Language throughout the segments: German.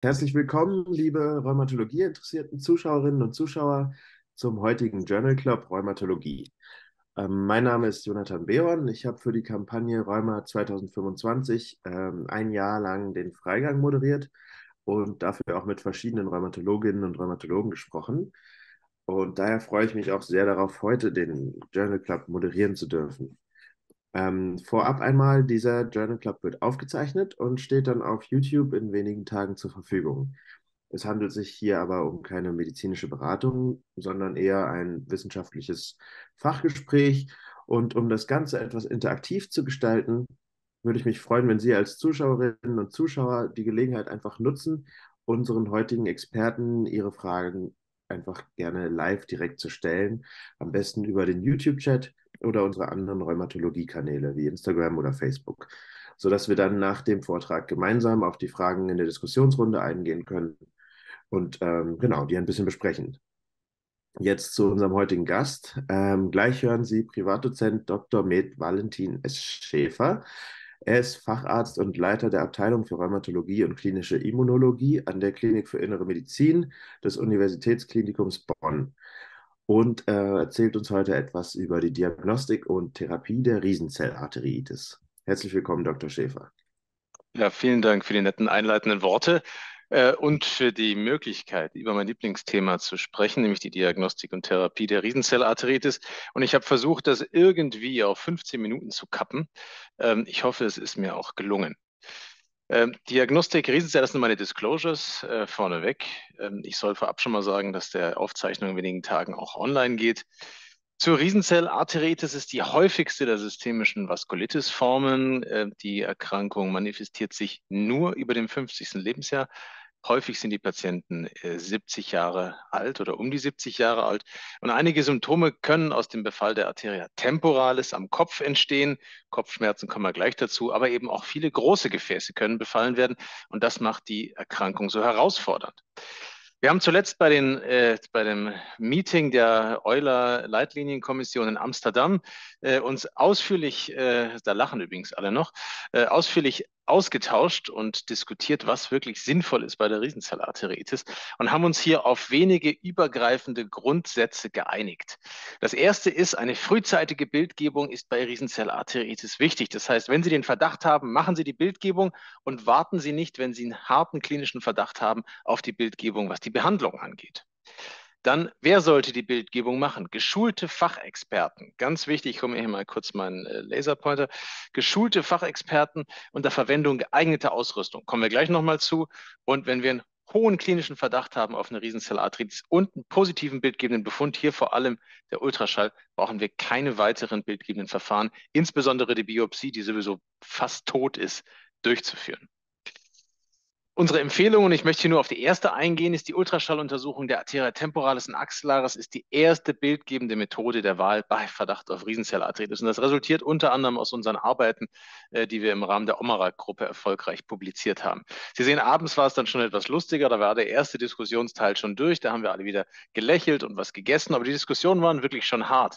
Herzlich willkommen, liebe Rheumatologie-interessierten Zuschauerinnen und Zuschauer, zum heutigen Journal Club Rheumatologie. Ähm, mein Name ist Jonathan Beon. Ich habe für die Kampagne Rheuma 2025 ähm, ein Jahr lang den Freigang moderiert und dafür auch mit verschiedenen Rheumatologinnen und Rheumatologen gesprochen. Und daher freue ich mich auch sehr darauf, heute den Journal Club moderieren zu dürfen. Ähm, vorab einmal, dieser Journal Club wird aufgezeichnet und steht dann auf YouTube in wenigen Tagen zur Verfügung. Es handelt sich hier aber um keine medizinische Beratung, sondern eher ein wissenschaftliches Fachgespräch. Und um das Ganze etwas interaktiv zu gestalten, würde ich mich freuen, wenn Sie als Zuschauerinnen und Zuschauer die Gelegenheit einfach nutzen, unseren heutigen Experten Ihre Fragen einfach gerne live direkt zu stellen. Am besten über den YouTube-Chat oder unsere anderen Rheumatologie-Kanäle wie Instagram oder Facebook, sodass wir dann nach dem Vortrag gemeinsam auf die Fragen in der Diskussionsrunde eingehen können und ähm, genau, die ein bisschen besprechen. Jetzt zu unserem heutigen Gast. Ähm, gleich hören Sie Privatdozent Dr. Med Valentin S. Schäfer. Er ist Facharzt und Leiter der Abteilung für Rheumatologie und klinische Immunologie an der Klinik für Innere Medizin des Universitätsklinikums Bonn und äh, erzählt uns heute etwas über die Diagnostik und Therapie der Riesenzellarteriitis. Herzlich willkommen, Dr. Schäfer. Ja, vielen Dank für die netten einleitenden Worte äh, und für die Möglichkeit, über mein Lieblingsthema zu sprechen, nämlich die Diagnostik und Therapie der Riesenzellarteritis. Und ich habe versucht, das irgendwie auf 15 Minuten zu kappen. Ähm, ich hoffe, es ist mir auch gelungen. Ähm, Diagnostik, Riesenzell, das sind meine Disclosures äh, vorneweg. Ähm, ich soll vorab schon mal sagen, dass der Aufzeichnung in wenigen Tagen auch online geht. Zur Riesenzellarteritis ist die häufigste der systemischen Vaskulitisformen. Äh, die Erkrankung manifestiert sich nur über dem 50. Lebensjahr. Häufig sind die Patienten äh, 70 Jahre alt oder um die 70 Jahre alt. Und einige Symptome können aus dem Befall der Arteria temporalis am Kopf entstehen. Kopfschmerzen kommen wir gleich dazu, aber eben auch viele große Gefäße können befallen werden. Und das macht die Erkrankung so herausfordernd. Wir haben zuletzt bei, den, äh, bei dem Meeting der Euler Leitlinienkommission in Amsterdam äh, uns ausführlich, äh, da lachen übrigens alle noch, äh, ausführlich ausgetauscht und diskutiert, was wirklich sinnvoll ist bei der Riesenzellarteritis und haben uns hier auf wenige übergreifende Grundsätze geeinigt. Das erste ist, eine frühzeitige Bildgebung ist bei Riesenzellarteritis wichtig. Das heißt, wenn Sie den Verdacht haben, machen Sie die Bildgebung und warten Sie nicht, wenn Sie einen harten klinischen Verdacht haben, auf die Bildgebung, was die Behandlung angeht. Dann, wer sollte die Bildgebung machen? Geschulte Fachexperten. Ganz wichtig, ich komme hier mal kurz meinen äh, Laserpointer. Geschulte Fachexperten unter Verwendung geeigneter Ausrüstung. Kommen wir gleich nochmal zu. Und wenn wir einen hohen klinischen Verdacht haben auf eine Riesenzellarthritis und einen positiven bildgebenden Befund, hier vor allem der Ultraschall, brauchen wir keine weiteren bildgebenden Verfahren, insbesondere die Biopsie, die sowieso fast tot ist, durchzuführen. Unsere Empfehlung, und ich möchte hier nur auf die erste eingehen, ist die Ultraschalluntersuchung der Arteria temporalis und axillaris, ist die erste bildgebende Methode der Wahl bei Verdacht auf Riesenzellarthritis. Und das resultiert unter anderem aus unseren Arbeiten, äh, die wir im Rahmen der Omara-Gruppe erfolgreich publiziert haben. Sie sehen, abends war es dann schon etwas lustiger, da war der erste Diskussionsteil schon durch, da haben wir alle wieder gelächelt und was gegessen, aber die Diskussionen waren wirklich schon hart.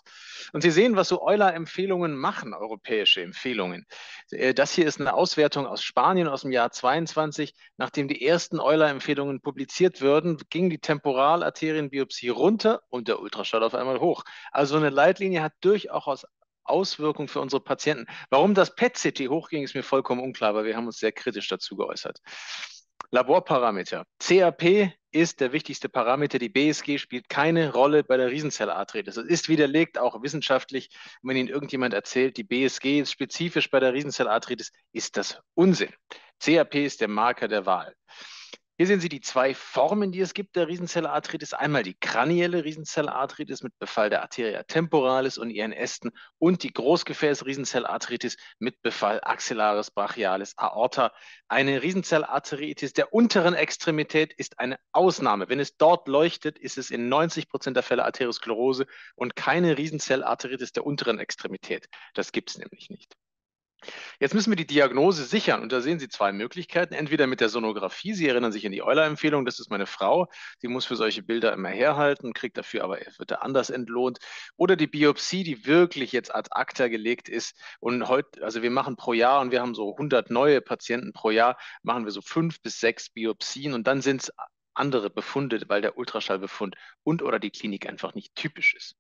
Und Sie sehen, was so Euler-Empfehlungen machen, europäische Empfehlungen. Äh, das hier ist eine Auswertung aus Spanien aus dem Jahr 22, nach nachdem die ersten Euler-Empfehlungen publiziert würden, ging die Temporalarterienbiopsie runter und der Ultraschall auf einmal hoch. Also eine Leitlinie hat durchaus Auswirkungen für unsere Patienten. Warum das PET-CT hochging, ist mir vollkommen unklar, aber wir haben uns sehr kritisch dazu geäußert. Laborparameter. CAP ist der wichtigste Parameter. Die BSG spielt keine Rolle bei der Riesenzellarthritis. Das ist widerlegt auch wissenschaftlich. Wenn Ihnen irgendjemand erzählt, die BSG ist spezifisch bei der Riesenzellarthritis, ist das Unsinn. CAP ist der Marker der Wahl. Hier sehen Sie die zwei Formen, die es gibt der Riesenzellarthritis. Einmal die kranielle Riesenzellarthritis mit Befall der Arteria temporalis und ihren Ästen und die Großgefäß-Riesenzellarthritis mit Befall Axillaris brachialis Aorta. Eine Riesenzellarthritis der unteren Extremität ist eine Ausnahme. Wenn es dort leuchtet, ist es in 90 Prozent der Fälle Arteriosklerose und keine Riesenzellarthritis der unteren Extremität. Das gibt es nämlich nicht. Jetzt müssen wir die Diagnose sichern und da sehen Sie zwei Möglichkeiten. Entweder mit der Sonographie, Sie erinnern sich an die Euler-Empfehlung, das ist meine Frau, die muss für solche Bilder immer herhalten, kriegt dafür aber, wird er anders entlohnt. Oder die Biopsie, die wirklich jetzt ad acta gelegt ist und heute, also wir machen pro Jahr und wir haben so 100 neue Patienten pro Jahr, machen wir so fünf bis sechs Biopsien und dann sind es andere Befunde, weil der Ultraschallbefund und oder die Klinik einfach nicht typisch ist.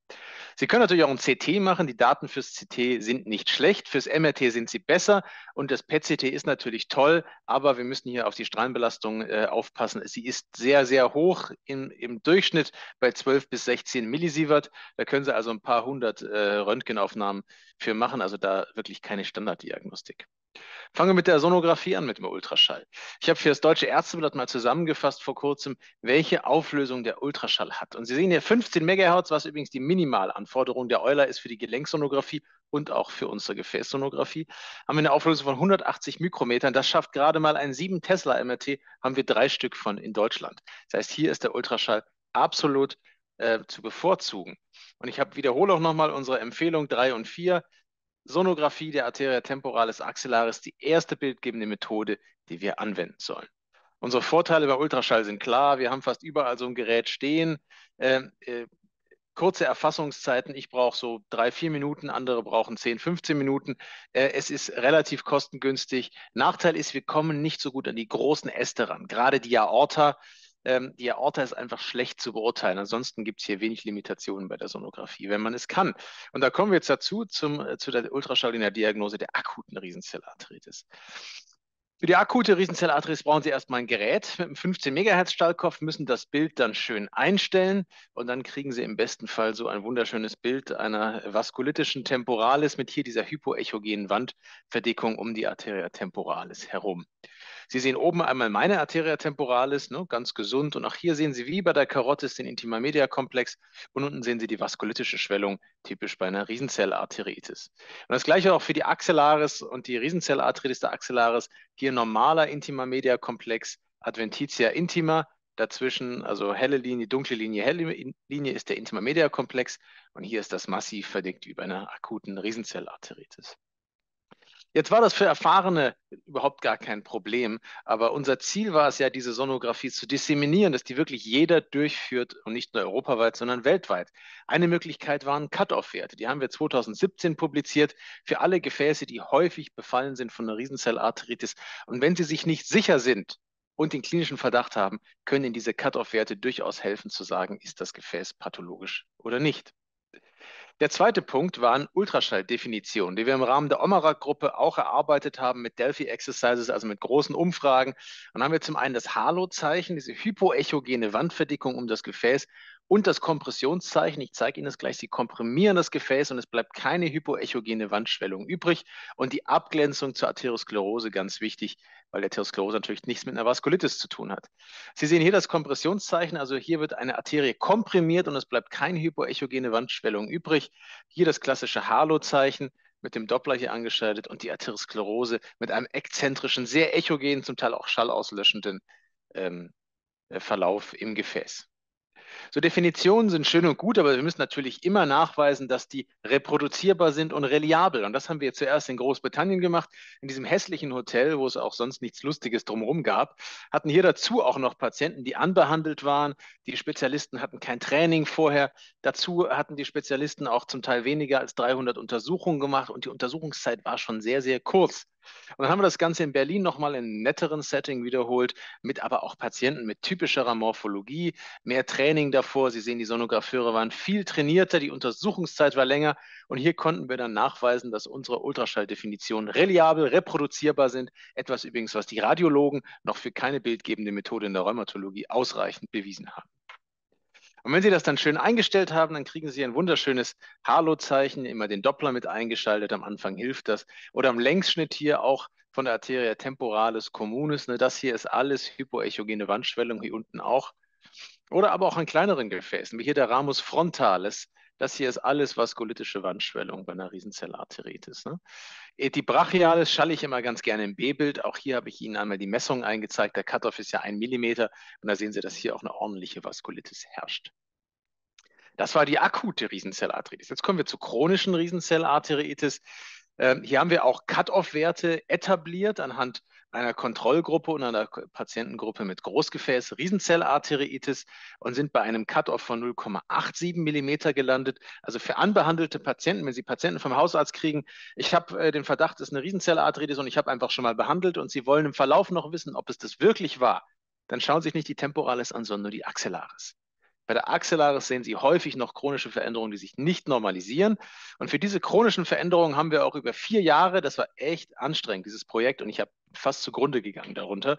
Sie können natürlich auch ein CT machen. Die Daten fürs CT sind nicht schlecht. Fürs MRT sind sie besser. Und das PET-CT ist natürlich toll, aber wir müssen hier auf die Strahlenbelastung äh, aufpassen. Sie ist sehr, sehr hoch im, im, Durchschnitt bei 12 bis 16 Millisievert. Da können Sie also ein paar hundert äh, Röntgenaufnahmen für machen. Also da wirklich keine Standarddiagnostik. Fangen wir mit der Sonographie an, mit dem Ultraschall. Ich habe für das Deutsche Ärzteblatt mal zusammengefasst vor kurzem, welche Auflösung der Ultraschall hat. Und Sie sehen hier 15 Megahertz, was übrigens die Minimalanforderung der Euler ist für die Gelenksonographie und auch für unsere Gefäßsonographie. Haben wir eine Auflösung von 180 Mikrometern. Das schafft gerade mal ein 7 Tesla MRT, haben wir drei Stück von in Deutschland. Das heißt, hier ist der Ultraschall absolut äh, zu bevorzugen. Und ich habe wiederhole auch nochmal unsere Empfehlung 3 und 4. Sonographie der Arteria temporalis axillaris die erste bildgebende Methode, die wir anwenden sollen. Unsere Vorteile bei Ultraschall sind klar. Wir haben fast überall so ein Gerät stehen. Äh, äh, kurze Erfassungszeiten. Ich brauche so drei, vier Minuten, andere brauchen 10, 15 Minuten. Äh, es ist relativ kostengünstig. Nachteil ist, wir kommen nicht so gut an die großen Äste ran. Gerade die Aorta ähm, die Aorta ist einfach schlecht zu beurteilen. Ansonsten gibt es hier wenig Limitationen bei der Sonographie, wenn man es kann. Und da kommen wir jetzt dazu, zum, äh, zu der Ultraschall in der Diagnose der akuten Riesenzellarthritis. Für die akute Riesenzellarthritis brauchen Sie erstmal ein Gerät mit einem 15 MHz Stahlkopf, müssen das Bild dann schön einstellen und dann kriegen Sie im besten Fall so ein wunderschönes Bild einer vaskulitischen Temporalis mit hier dieser hypoechogenen Wandverdickung um die Arteria temporalis herum. Sie sehen oben einmal meine Arteria temporalis, ne, ganz gesund. Und auch hier sehen Sie wie bei der Karotis den Intima Media Komplex. Und unten sehen Sie die vaskulitische Schwellung, typisch bei einer Riesenzellarteritis. Und das gleiche auch für die Axillaris und die Riesenzellarteritis der Axillaris. Hier normaler Intima Media Komplex, Adventitia intima. Dazwischen, also helle Linie, dunkle Linie, helle Linie ist der Intima Media Komplex. Und hier ist das massiv verdickt über einer akuten Riesenzellarteritis. Jetzt war das für Erfahrene überhaupt gar kein Problem, aber unser Ziel war es ja, diese Sonographie zu disseminieren, dass die wirklich jeder durchführt und nicht nur europaweit, sondern weltweit. Eine Möglichkeit waren Cut-off-Werte. Die haben wir 2017 publiziert für alle Gefäße, die häufig befallen sind von einer Riesenzellarteritis. Und wenn Sie sich nicht sicher sind, und den klinischen Verdacht haben, können Ihnen diese Cut-off-Werte durchaus helfen zu sagen, ist das Gefäß pathologisch oder nicht. Der zweite Punkt waren Ultraschalldefinitionen, die wir im Rahmen der Omerack-Gruppe auch erarbeitet haben mit Delphi-Exercises, also mit großen Umfragen. Und dann haben wir zum einen das Halo-Zeichen, diese hypoechogene Wandverdickung um das Gefäß und das Kompressionszeichen. Ich zeige Ihnen das gleich. Sie komprimieren das Gefäß und es bleibt keine hypoechogene Wandschwellung übrig. Und die Abgrenzung zur Arteriosklerose ganz wichtig, weil der Arteriosklerose natürlich nichts mit einer Vaskulitis zu tun hat. Sie sehen hier das Kompressionszeichen. Also hier wird eine Arterie komprimiert und es bleibt keine hypoechogene Wandschwellung übrig. Hier das klassische Halo-Zeichen mit dem Doppler hier angeschaltet und die Arteriosklerose mit einem exzentrischen, sehr echogenen, zum Teil auch schallauslöschenden ähm, äh, Verlauf im Gefäß. So Definitionen sind schön und gut, aber wir müssen natürlich immer nachweisen, dass die reproduzierbar sind und reliabel. Und das haben wir zuerst in Großbritannien gemacht, in diesem hässlichen Hotel, wo es auch sonst nichts Lustiges drumherum gab, hatten hier dazu auch noch Patienten, die anbehandelt waren. Die Spezialisten hatten kein Training vorher. Dazu hatten die Spezialisten auch zum Teil weniger als 300 Untersuchungen gemacht und die Untersuchungszeit war schon sehr, sehr kurz. Und dann haben wir das Ganze in Berlin nochmal in netteren Setting wiederholt, mit aber auch Patienten mit typischerer Morphologie, mehr Training davor. Sie sehen, die Sonographeure waren viel trainierter, die Untersuchungszeit war länger. Und hier konnten wir dann nachweisen, dass unsere Ultraschalldefinitionen reliabel, reproduzierbar sind. Etwas übrigens, was die Radiologen noch für keine bildgebende Methode in der Rheumatologie ausreichend bewiesen haben. Und wenn Sie das dann schön eingestellt haben, dann kriegen Sie ein wunderschönes Halo-Zeichen, immer den Doppler mit eingeschaltet. Am Anfang hilft das. Oder am Längsschnitt hier auch von der Arteria temporalis communis. Ne, das hier ist alles hypoechogene Wandschwellung, hier unten auch. Oder aber auch an kleineren Gefäßen, wie hier der Ramus frontalis. Das hier ist alles vaskulitische Wandschwellung bei einer Riesenzellarteritis. Ne? Die Brachialis schalle ich immer ganz gerne im B-Bild. Auch hier habe ich Ihnen einmal die Messung eingezeigt. Der Cutoff ist ja ein Millimeter. Und da sehen Sie, dass hier auch eine ordentliche Vaskulitis herrscht. Das war die akute Riesenzellarteritis. Jetzt kommen wir zur chronischen Riesenzellarteritis. Ähm, hier haben wir auch Cut-off-Werte etabliert anhand einer Kontrollgruppe und einer Patientengruppe mit Großgefäß Riesenzellarteriitis und sind bei einem Cut-off von 0,87 Millimeter gelandet. Also für anbehandelte Patienten, wenn Sie Patienten vom Hausarzt kriegen, ich habe äh, den Verdacht, es ist eine Riesenzellarteriitis und ich habe einfach schon mal behandelt und Sie wollen im Verlauf noch wissen, ob es das wirklich war, dann schauen Sie sich nicht die Temporalis an, sondern nur die Axillaris. Bei der Axillaris sehen Sie häufig noch chronische Veränderungen, die sich nicht normalisieren. Und für diese chronischen Veränderungen haben wir auch über vier Jahre, das war echt anstrengend, dieses Projekt, und ich habe fast zugrunde gegangen darunter,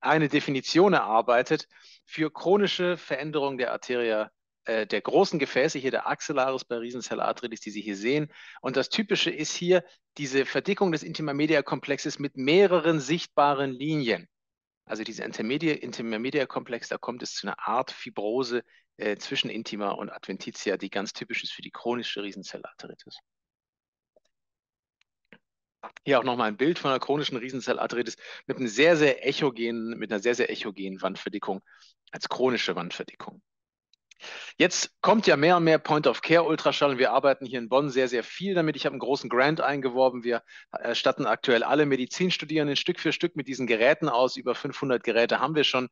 eine Definition erarbeitet für chronische Veränderungen der Arteria äh, der großen Gefäße, hier der Axillaris bei Riesenzellarteritis, die Sie hier sehen. Und das Typische ist hier diese Verdickung des Intima-Media-Komplexes mit mehreren sichtbaren Linien. Also dieser Intermedia-Komplex, da kommt es zu einer Art Fibrose äh, zwischen Intima und Adventitia, die ganz typisch ist für die chronische Riesenzellarteritis. Hier auch nochmal ein Bild von einer chronischen Riesenzellarteritis mit einem sehr, sehr echogenen, mit einer sehr, sehr echogenen Wandverdickung als chronische Wandverdickung. Jetzt kommt ja mehr und mehr Point-of-Care-Ultraschall und wir arbeiten hier in Bonn sehr, sehr viel damit. Ich habe einen großen Grant eingeworben. Wir erstatten aktuell alle Medizinstudierenden Stück für Stück mit diesen Geräten aus. Über 500 Geräte haben wir schon.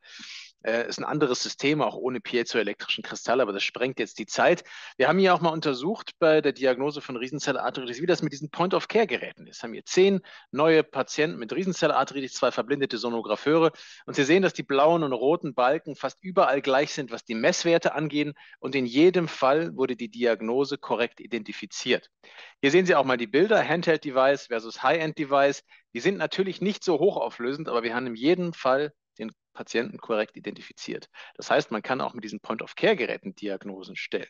Äh, ist ein anderes System, auch ohne piezoelektrischen Kristall, aber das sprengt jetzt die Zeit. Wir haben hier auch mal untersucht bei der Diagnose von Riesenzellarteritis, wie das mit diesen Point-of-Care-Geräten ist. Haben hier zehn neue Patienten mit Riesenzellarteritis, zwei verblindete Sonographeure. Und Sie sehen, dass die blauen und roten Balken fast überall gleich sind, was die Messwerte angehen. Und in jedem Fall wurde die Diagnose korrekt identifiziert. Hier sehen Sie auch mal die Bilder, Handheld-Device versus High-End-Device. Die sind natürlich nicht so hochauflösend, aber wir haben in jedem Fall den Patienten korrekt identifiziert. Das heißt, man kann auch mit diesen Point-of-Care-Geräten Diagnosen stellen.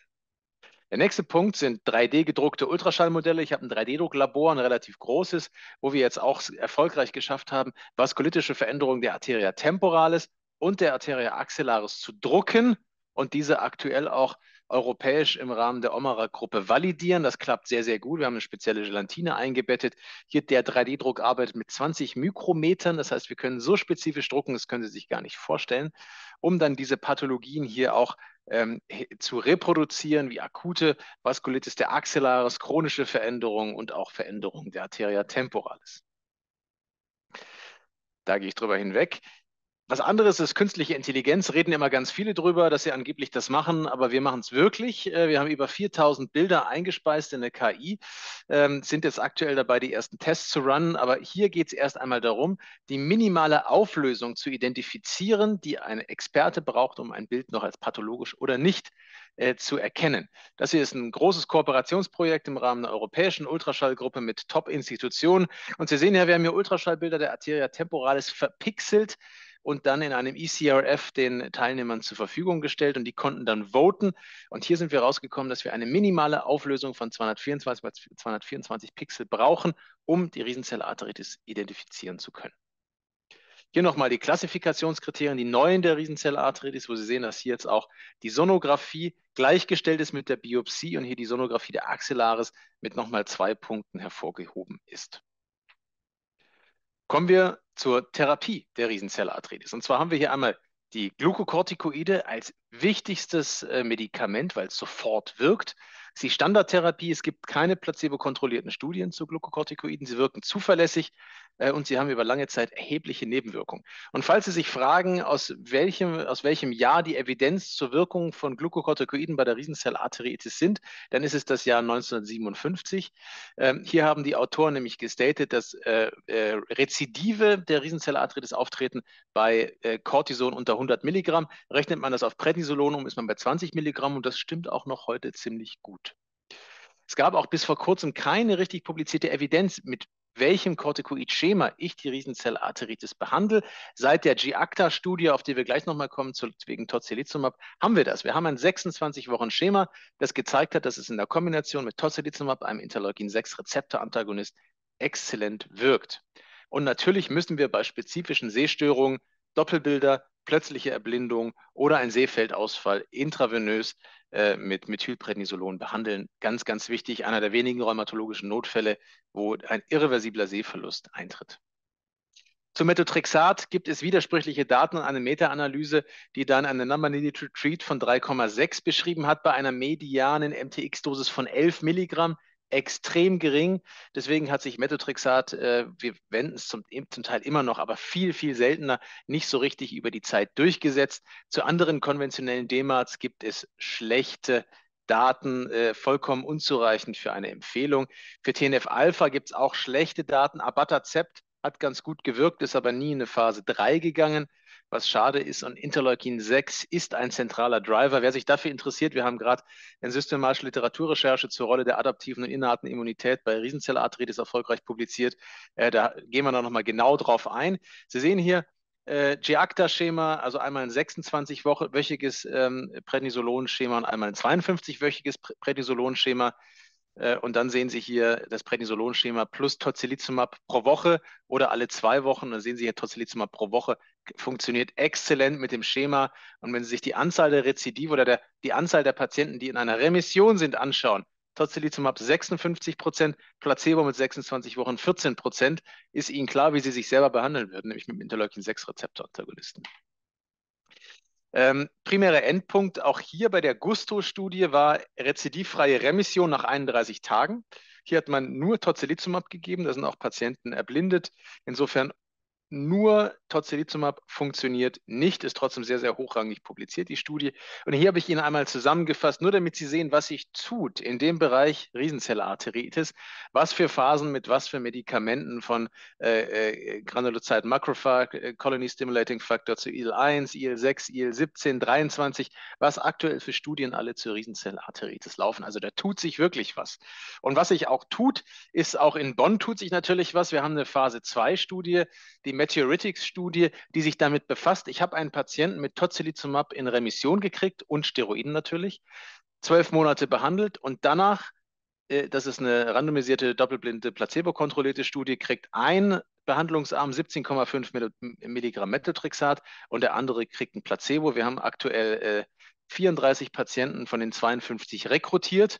Der nächste Punkt sind 3D-gedruckte Ultraschallmodelle. Ich habe ein 3D-Drucklabor, ein relativ großes, wo wir jetzt auch erfolgreich geschafft haben, vaskulitische Veränderungen der Arteria temporalis und der Arteria axillaris zu drucken und diese aktuell auch europäisch im Rahmen der Omara-Gruppe validieren. Das klappt sehr, sehr gut. Wir haben eine spezielle Gelatine eingebettet. Hier der 3D-Druck arbeitet mit 20 Mikrometern. Das heißt, wir können so spezifisch drucken, das können Sie sich gar nicht vorstellen, um dann diese Pathologien hier auch ähm, zu reproduzieren, wie akute Vaskulitis der Axillaris, chronische Veränderungen und auch Veränderungen der Arteria temporalis. Da gehe ich drüber hinweg. Was anderes ist künstliche Intelligenz. Reden immer ganz viele drüber, dass sie angeblich das machen, aber wir machen es wirklich. Äh, wir haben über 4000 Bilder eingespeist in eine KI, ähm, sind jetzt aktuell dabei, die ersten Tests zu runnen. Aber hier geht es erst einmal darum, die minimale Auflösung zu identifizieren, die ein Experte braucht, um ein Bild noch als pathologisch oder nicht äh, zu erkennen. Das hier ist ein großes Kooperationsprojekt im Rahmen einer europäischen Ultraschallgruppe mit Top-Institutionen. Und Sie sehen ja, wir haben hier Ultraschallbilder der Arteria temporalis verpixelt und dann in einem ECRF den Teilnehmern zur Verfügung gestellt und die konnten dann voten. Und hier sind wir rausgekommen, dass wir eine minimale Auflösung von 224 bei 224 Pixel brauchen, um die Riesenzellarteritis identifizieren zu können. Hier nochmal die Klassifikationskriterien, die neuen der Riesenzellarteritis, wo Sie sehen, dass hier jetzt auch die Sonographie gleichgestellt ist mit der Biopsie und hier die Sonographie der Axillaris mit nochmal zwei Punkten hervorgehoben ist. Kommen wir zur Therapie der Riesenzellarthritis. Und zwar haben wir hier einmal die Glukokortikoide als wichtigstes äh, Medikament, weil es sofort wirkt. Das ist Standardtherapie. Es gibt keine placebo-kontrollierten Studien zu Glukokortikoiden. Sie wirken zuverlässig äh, und sie haben über lange Zeit erhebliche Nebenwirkungen. Und falls Sie sich fragen, aus welchem, aus welchem Jahr die Evidenz zur Wirkung von Glukokortikoiden bei der Riesenzellarteritis sind, dann ist es das Jahr 1957. Ähm, hier haben die Autoren nämlich gestatet, dass äh, äh, Rezidive der Riesenzellarteritis auftreten bei äh, Cortison unter 100 Milligramm. Rechnet man das auf Prednisolon um, ist man bei 20 Milligramm und das stimmt auch noch heute ziemlich gut. Es gab auch bis vor kurzem keine richtig publizierte Evidenz, mit welchem Corticoid-Schema ich die Riesenzellarteritis behandle. Seit der G-ACTA-Studie, auf die wir gleich nochmal kommen, zu, wegen Tocilizumab, haben wir das. Wir haben ein 26-Wochen-Schema, das gezeigt hat, dass es in der Kombination mit Tocilizumab, einem Interleukin-6-Rezeptor-Antagonist, exzellent wirkt. Und natürlich müssen wir bei spezifischen Sehstörungen Doppelbilder, plötzliche Erblindung oder ein Sehfeldausfall intravenös äh, mit Methylprednisolon behandeln. Ganz, ganz wichtig, einer der wenigen rheumatologischen Notfälle, wo ein irreversibler Sehverlust eintritt. Zum Methotrexat gibt es widersprüchliche Daten und eine Meta-Analyse, die dann eine Number Needed to Treat von 3,6 beschrieben hat bei einer medianen MTX-Dosis von 11 Milligramm extrem gering. Deswegen hat sich Methotrexat, äh, wir wenden es zum, zum Teil immer noch, aber viel, viel seltener, nicht so richtig über die Zeit durchgesetzt. Zu anderen konventionellen DMARDs gibt es schlechte Daten äh, vollkommen unzureichend für eine Empfehlung. Für TNF-Alpha gibt es auch schlechte Daten. Abatacept hat ganz gut gewirkt, ist aber nie in eine Phase 3 gegangen, was schade ist. Und Interleukin 6 ist ein zentraler Driver. Wer sich dafür interessiert, wir haben gerade eine systematische Literaturrecherche zur Rolle der adaptiven und innerharten Immunität bei Riesenzellarthritis erfolgreich publiziert. Äh, da gehen wir da nochmal genau drauf ein. Sie sehen hier, äh, G-ACTA-Schema, also einmal ein 26-wöchiges ähm, Prednisolon-Schema und einmal ein 52-wöchiges Prednisolon-Schema. Äh, und dann sehen Sie hier das Prednisolon-Schema plus Tocilizumab pro Woche oder alle zwei Wochen. Dann sehen Sie hier Tocilizumab pro Woche funktioniert exzellent mit dem Schema. Und wenn Sie sich die Anzahl der Rezidive oder der, die Anzahl der Patienten, die in einer Remission sind, anschauen, Tocilizumab 56 Prozent, Placebo mit 26 Wochen 14 Prozent, ist Ihnen klar, wie Sie sich selber behandeln würden, nämlich mit dem Interleukin-6-Rezeptor-Antagonisten. Ähm, primärer Endpunkt auch hier bei der Gusto-Studie war rezidivfreie Remission nach 31 Tagen. Hier hat man nur Tocilizumab gegeben, da sind auch Patienten erblindet. Insofern nur Tocilizumab funktioniert nicht, ist trotzdem sehr, sehr hochrangig publiziert, die Studie. Und hier habe ich Ihnen einmal zusammengefasst, nur damit Sie sehen, was sich tut in dem Bereich Riesenzellarteritis, was für Phasen mit was für Medikamenten von äh, äh, Granulozyte Macrophage, äh, Colony Stimulating Factor zu IL-1, IL-6, IL-17, 23, was aktuell für Studien alle zur Riesenzellarteritis laufen. Also da tut sich wirklich was. Und was sich auch tut, ist auch in Bonn tut sich natürlich was. Wir haben eine Phase 2 Studie, die Meteoritics-Studie, die sich damit befasst. Ich habe einen Patienten mit Tocilizumab in Remission gekriegt und Steroiden natürlich, zwölf Monate behandelt und danach, äh, das ist eine randomisierte, doppelblinde, placebo-kontrollierte Studie, kriegt ein Behandlungsarm 17,5 Milligramm Methotrexat und der andere kriegt ein Placebo. Wir haben aktuell äh, 34 Patienten von den 52 rekrutiert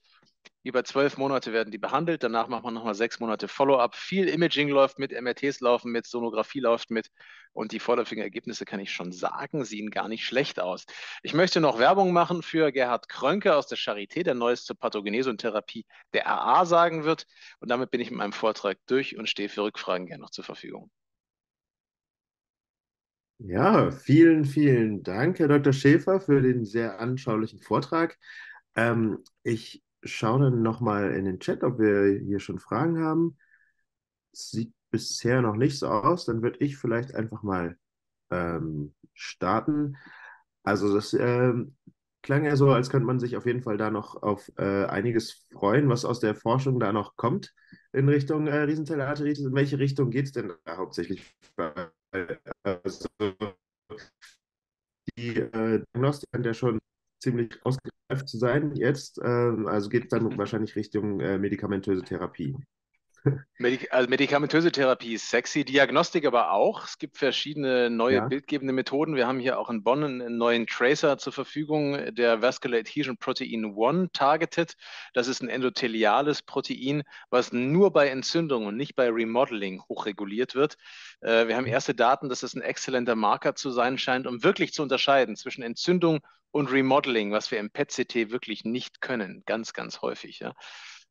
über zwölf Monate werden die behandelt. Danach macht man nochmal sechs Monate Follow-up. Viel Imaging läuft mit, MRTs laufen mit, Sonographie läuft mit. Und die vorläufigen Ergebnisse kann ich schon sagen, sehen gar nicht schlecht aus. Ich möchte noch Werbung machen für Gerhard Krönke aus der Charité, der Neues zur Pathogenese und Therapie der AA sagen wird. Und damit bin ich mit meinem Vortrag durch und stehe für Rückfragen gerne noch zur Verfügung. Ja, vielen, vielen Dank, Herr Dr. Schäfer, für den sehr anschaulichen Vortrag. Ähm, ich schaue dann nochmal in den Chat, ob wir hier schon Fragen haben. Sieht bisher noch nicht so aus. Dann würde ich vielleicht einfach mal ähm, starten. Also das ähm, klang ja so, als könnte man sich auf jeden Fall da noch auf äh, einiges freuen, was aus der Forschung da noch kommt in Richtung äh, Riesenzellarteritis. In welche Richtung geht es denn da hauptsächlich? Also, die äh, Diagnostik hat ja schon ziemlich ausgereift zu sein jetzt. Ähm, also geht es dann wahrscheinlich Richtung äh, medikamentöse Therapie. Medik also medikamentöse Therapie ist sexy, Diagnostik aber auch. Es gibt verschiedene neue ja. bildgebende Methoden. Wir haben hier auch in Bonn einen neuen Tracer zur Verfügung, der Vascular Adhesion Protein 1 targeted. Das ist ein endotheliales Protein, was nur bei Entzündung und nicht bei Remodeling hochreguliert wird. Äh, wir haben mhm. erste Daten, dass es ein exzellenter Marker zu sein scheint, um wirklich zu unterscheiden zwischen Entzündung und Remodeling, was wir im PET-CT wirklich nicht können, ganz, ganz häufig. Ja.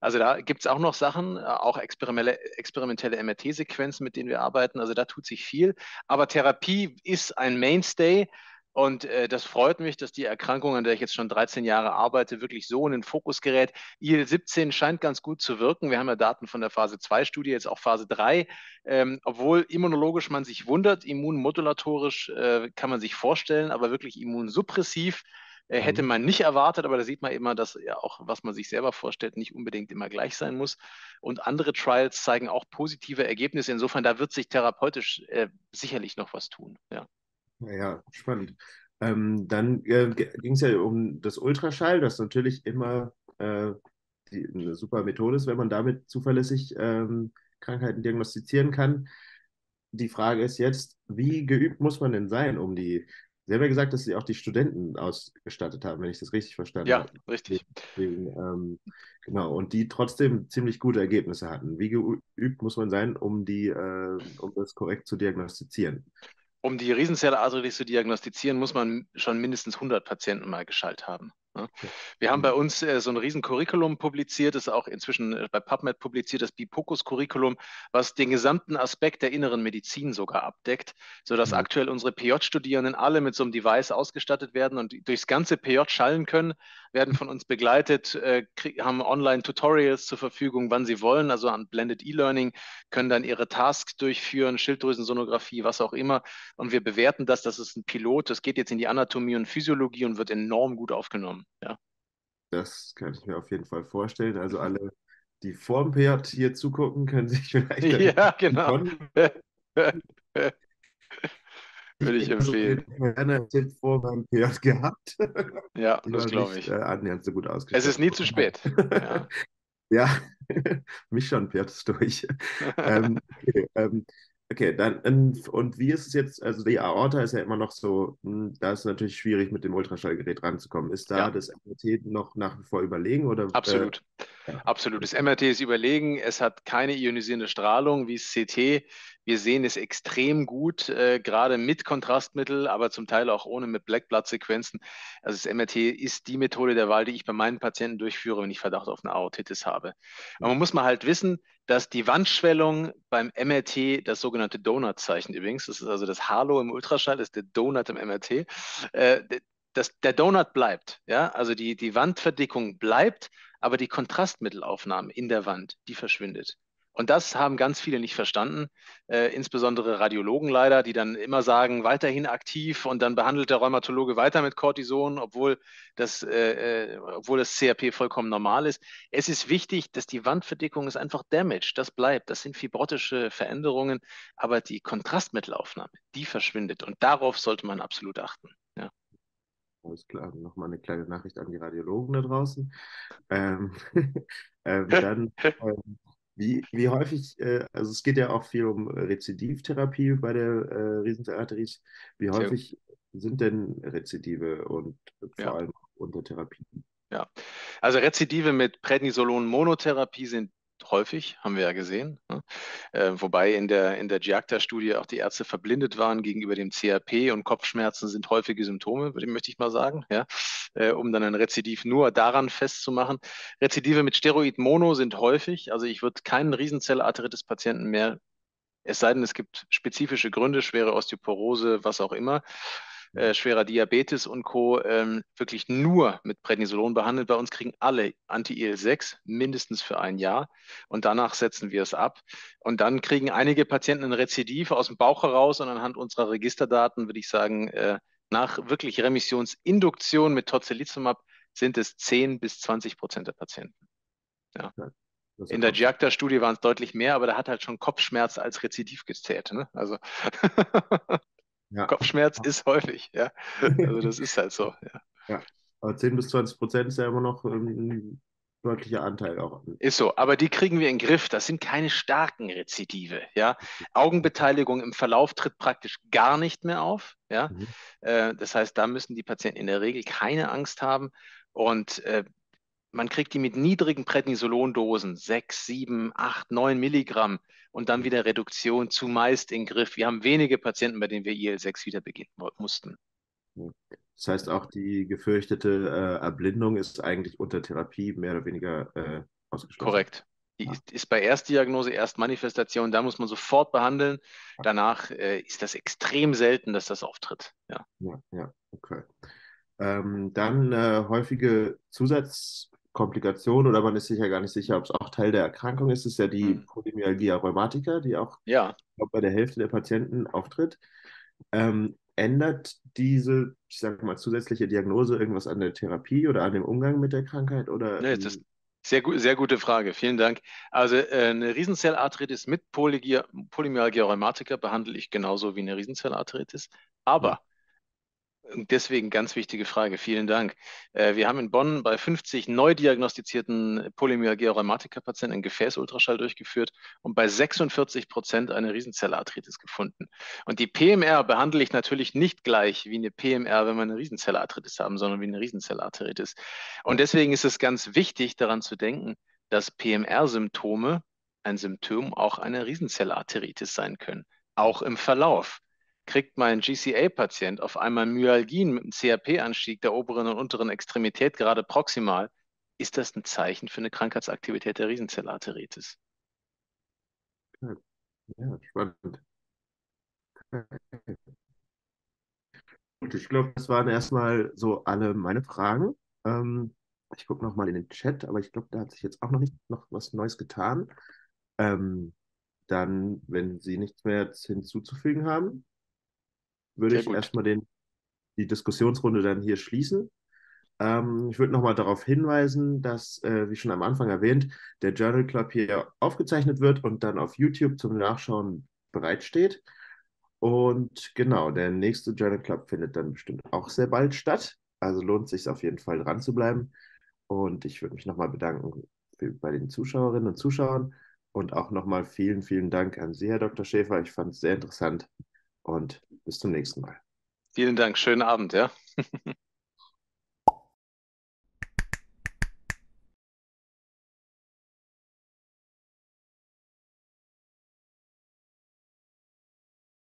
Also da gibt es auch noch Sachen, äh, auch experimentelle, experimentelle MRT-Sequenzen, mit denen wir arbeiten. Also da tut sich viel. Aber Therapie ist ein Mainstay. Und äh, das freut mich, dass die Erkrankung, an der ich jetzt schon 13 Jahre arbeite, wirklich so in den Fokus gerät. IL-17 scheint ganz gut zu wirken. Wir haben ja Daten von der Phase 2-Studie, jetzt auch Phase 3. Ähm, obwohl immunologisch man sich wundert, immunmodulatorisch äh, kann man sich vorstellen, aber wirklich immunsuppressiv hätte mhm. man nicht erwartet, aber da sieht man immer, dass ja auch, was man sich selber vorstellt, nicht unbedingt immer gleich sein muss. Und andere Trials zeigen auch positive Ergebnisse. Insofern, da wird sich therapeutisch äh, sicherlich noch was tun. Ja, ja spannend. Ähm, dann äh, ging es ja um das Ultraschall, das natürlich immer äh, die, eine super Methode ist, wenn man damit zuverlässig ähm, Krankheiten diagnostizieren kann. Die Frage ist jetzt, wie geübt muss man denn sein, um die Sie haben ja gesagt, dass Sie auch die Studenten ausgestattet haben, wenn ich das richtig verstanden ja, habe. Ja, richtig. Deswegen, ähm, genau, und die trotzdem ziemlich gute Ergebnisse hatten. Wie geübt muss man sein, um, die, äh, um das korrekt zu diagnostizieren? Um die Riesenzellarthritis zu diagnostizieren, muss man schon mindestens 100 Patienten mal geschaltet haben. Ne? Wir haben bei uns äh, so ein riesen Curriculum publiziert, ist auch inzwischen äh, bei PubMed publiziert, das Bipocus-Curriculum, was den gesamten Aspekt der inneren Medizin sogar abdeckt, sodass mhm. aktuell unsere PJ-Studierenden alle mit so einem Device ausgestattet werden und durchs ganze PJ schallen können, werden von uns begleitet, äh, haben Online-Tutorials zur Verfügung, wann sie wollen, also an Blended E-Learning, können dann ihre Tasks durchführen, Schilddrüsensonographie, was auch immer. Und wir bewerten das, das ist ein Pilot, das geht jetzt in die Anatomie und Physiologie und wird enorm gut aufgenommen. Ja. Das kann ich mir auf jeden Fall vorstellen. Also alle, die vorm PJ hier zugucken, können sich vielleicht. Ja, genau. Würde ich empfehlen. Ich habe einen Tipp vor meinem PJ gehabt. Ja, das glaube ich. Äh, annähernd so gut Es ist nie zu spät. Ja, ja. mich schon PJs durch. ähm, okay, ähm, Okay, dann und wie ist es jetzt? Also die Aorta ist ja immer noch so, hm, da ist natürlich schwierig mit dem Ultraschallgerät ranzukommen. Ist da ja. das MRT noch nach wie vor überlegen oder? Absolut, äh, ja. absolut. Das MRT ist überlegen. Es hat keine ionisierende Strahlung wie das CT. Wir sehen es extrem gut, äh, gerade mit Kontrastmittel, aber zum Teil auch ohne mit Blackblood-Sequenzen. Also das MRT ist die Methode der Wahl, die ich bei meinen Patienten durchführe, wenn ich Verdacht auf eine Aortitis habe. Aber man muss mal halt wissen, dass die Wandschwellung beim MRT das sogenannte Donut-Zeichen übrigens, das ist also das Halo im Ultraschall, das ist der Donut im MRT, äh, das, der Donut bleibt. Ja? Also die, die Wandverdickung bleibt, aber die Kontrastmittelaufnahme in der Wand, die verschwindet. Und das haben ganz viele nicht verstanden, äh, insbesondere Radiologen leider, die dann immer sagen, weiterhin aktiv und dann behandelt der Rheumatologe weiter mit Cortison, obwohl das, äh, äh obwohl das CRP vollkommen normal ist. Es ist wichtig, dass die Wandverdickung ist einfach damaged, das bleibt, das sind fibrotische Veränderungen, aber die Kontrastmittelaufnahme, die verschwindet und darauf sollte man absolut achten. Ja. Alles klar, nochmal eine kleine Nachricht an die Radiologen da draußen. Ähm, ähm, dann ähm, wie, wie häufig, äh, also es geht ja auch viel um Rezidivtherapie bei der äh, Riesenarteries. Wie häufig ja. sind denn Rezidive und vor ja. allem unter Therapie? Ja, also Rezidive mit Prednisolon-Monotherapie sind häufig, haben wir ja gesehen. Äh, wobei in der, in der GIACTA-Studie auch die Ärzte verblindet waren gegenüber dem CRP und Kopfschmerzen sind häufige Symptome, möchte ich mal sagen, ja? Äh, um dann ein Rezidiv nur daran festzumachen. Rezidive mit Steroid-Mono sind häufig, also ich würde keinen Riesenzellarthritis-Patienten mehr, es sei denn, es gibt spezifische Gründe, schwere Osteoporose, was auch immer, äh, schwerer Diabetes und Co. Ähm, wirklich nur mit Prednisolon behandelt. Bei uns kriegen alle Anti-IL-6 mindestens für ein Jahr und danach setzen wir es ab. Und dann kriegen einige Patienten ein Rezidiv aus dem Bauch heraus und anhand unserer Registerdaten würde ich sagen, äh, nach wirklich Remissionsinduktion mit Tocilizumab sind es 10 bis 20 Prozent der Patienten. Ja. In der GIACTA-Studie waren es deutlich mehr, aber da hat halt schon Kopfschmerz als Rezidiv gezählt. Ne? Also Ja. Kopfschmerz ist häufig, ja. Also das ist halt so, ja. ja. Aber 10 bis 20 Prozent ist ja immer noch ein deutlicher Anteil auch. Ist so, aber die kriegen wir in den Griff. Das sind keine starken Rezidive. Ja? Augenbeteiligung im Verlauf tritt praktisch gar nicht mehr auf. Ja? Mhm. Äh, das heißt, da müssen die Patienten in der Regel keine Angst haben. Und äh, man kriegt die mit niedrigen Prednisolondosen, 6, 7, 8, 9 Milligramm und dann wieder Reduktion zumeist in Griff. Wir haben wenige Patienten, bei denen wir IL-6 wieder beginnen mussten. Das heißt, auch die gefürchtete äh, Erblindung ist eigentlich unter Therapie mehr oder weniger äh, ausgeschlossen. Korrekt. Die ja. ist, ist, bei Erstdiagnose, Erstmanifestation, da muss man sofort behandeln. Danach äh, ist das extrem selten, dass das auftritt. Ja, ja, ja okay. Ähm, dann äh, häufige Zusatz- Komplikation oder man ist sich ja gar nicht sicher, ob es auch Teil der Erkrankung ist, ist ja die hm. Polymyalgia rheumatica, die auch ja. bei der Hälfte der Patienten auftritt. Ähm, ändert diese, ich sage mal, zusätzliche Diagnose irgendwas an der Therapie oder an dem Umgang mit der Krankheit? Oder, nee, das ist sehr, gut, sehr gute Frage, vielen Dank. Also äh, eine Riesenzellarthritis mit Polymyalgia rheumatica behandle ich genauso wie eine Riesenzellarthritis. Aber Deswegen ganz wichtige Frage. Vielen Dank. Äh, wir haben in Bonn bei 50 neu diagnostizierten Polymyalgia rheumatica Patienten einen Gefäßultraschall durchgeführt und bei 46 Prozent eine Riesenzellarthritis gefunden. Und die PMR behandle ich natürlich nicht gleich wie eine PMR, wenn wir eine Riesenzellarthritis haben, sondern wie eine Riesenzellarthritis. Und deswegen ist es ganz wichtig, daran zu denken, dass PMR-Symptome ein Symptom auch einer Riesenzellarthritis sein können, auch im Verlauf. Kriegt mein GCA-Patient auf einmal Myalgien mit einem CRP-Anstieg der oberen und unteren Extremität, gerade proximal, ist das ein Zeichen für eine Krankheitsaktivität der Riesenzellarteritis. Ja, spannend. Gut, ich glaube, das waren erstmal so alle meine Fragen. Ähm, ich gucke nochmal in den Chat, aber ich glaube, da hat sich jetzt auch noch nicht noch was Neues getan. Ähm, dann, wenn Sie nichts mehr hinzuzufügen haben, würde ich erstmal den, die Diskussionsrunde dann hier schließen. Ähm, ich würde nochmal darauf hinweisen, dass, äh, wie schon am Anfang erwähnt, der Journal Club hier aufgezeichnet wird und dann auf YouTube zum Nachschauen bereitsteht. Und genau, der nächste Journal Club findet dann bestimmt auch sehr bald statt. Also lohnt es sich auf jeden Fall dran zu bleiben. Und ich würde mich nochmal bedanken für, bei den Zuschauerinnen und Zuschauern. Und auch nochmal vielen, vielen Dank an Sie, Herr Dr. Schäfer. Ich fand es sehr interessant und bis zum nächsten Mal. Vielen Dank. Schönen Abend, ja.